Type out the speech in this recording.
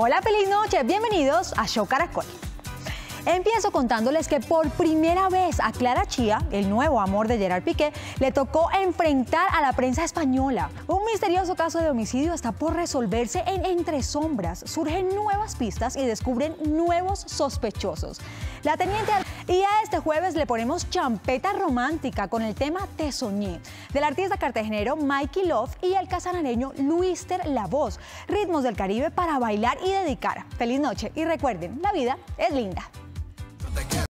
Hola, feliz noche, bienvenidos a Show Caracol. Empiezo contándoles que por primera vez a Clara Chía, el nuevo amor de Gerard Piqué, le tocó enfrentar a la prensa española. Un misterioso caso de homicidio está por resolverse en Entre Sombras. Surgen nuevas pistas y descubren nuevos sospechosos. La teniente y a este jueves le ponemos champeta romántica con el tema Te soñé, del artista cartagenero Mikey Love y el casanareño Luister La Voz. Ritmos del Caribe para bailar y dedicar. Feliz noche y recuerden, la vida es linda.